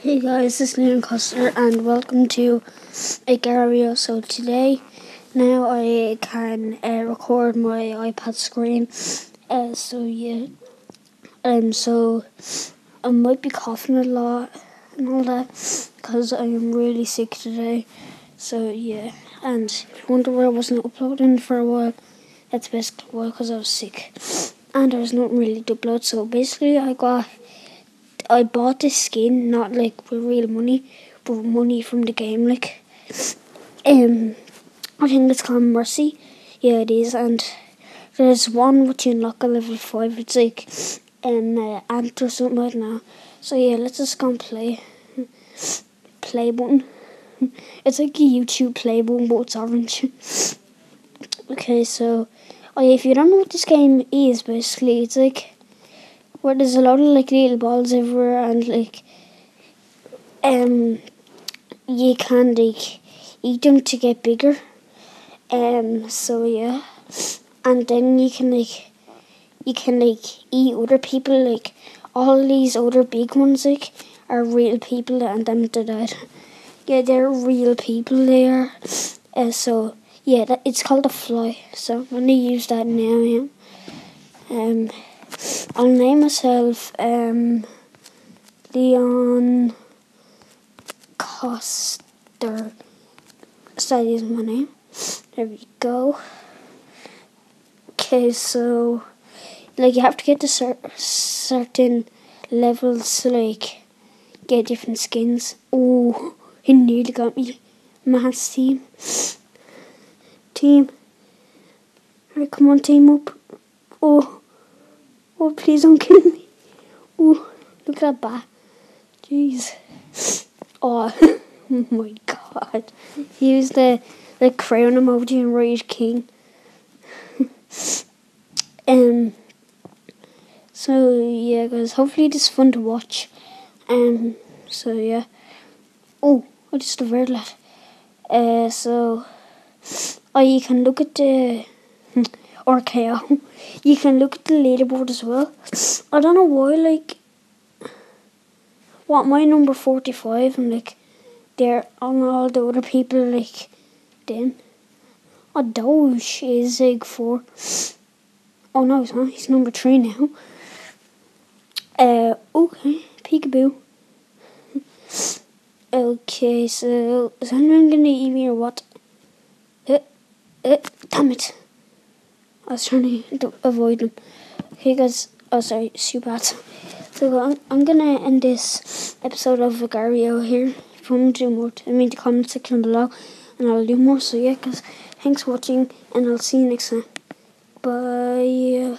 Hey guys, this is Liam Custer and welcome to Agario. So today, now I can uh, record my iPad screen. Uh, so yeah, um, so I might be coughing a lot and all that because I am really sick today. So yeah, and if you wonder why I wasn't uploading for a while, that's basically why because I was sick and there was not really to upload. So basically, I got I bought this skin not like with real money, but money from the game. Like, um, I think it's called Mercy. Yeah, it is. And there's one which you unlock at level five. It's like an uh, ant or something like that. So yeah, let's just go and play. Play button. It's like a YouTube play button, but it's orange. okay, so oh yeah, if you don't know what this game is, basically, it's like where there's a lot of like little balls everywhere and like um you can like eat them to get bigger. Um so yeah. And then you can like you can like eat other people like all these other big ones like are real people and them that died. Yeah, they're real people there. Uh, so yeah, that, it's called a fly. So I'm gonna use that now. Yeah. Um. I'll name myself um, Leon Coster. That is my name. There we go. Okay, so like you have to get to cer- certain levels to like get different skins. Oh, he nearly got me. Mass team. Team. Alright, come on, team up. Oh. Please don't kill me. Oh, look at that. Jeez. Oh, oh my god. He was the, the crown emoji in Rage King. um. So, yeah, guys, hopefully is fun to watch. Um, so, yeah. Oh, I just averted that. Uh, so, you can look at the or KO. You can look at the leaderboard as well. I don't know why, like, what my number 45 and like, there on all the other people, like, then. Oh, Doge is like 4. Oh no, he's not. He's number 3 now. Uh, okay, peekaboo. okay, so is anyone gonna eat me or what? Uh, uh, damn it. I was trying to avoid them. Okay, guys. Oh, sorry, super bad. So I'm, I'm gonna end this episode of Agario here. If you want to do more, tell me in the comment section below, and I'll do more. So yeah, guys, thanks for watching, and I'll see you next time. Bye.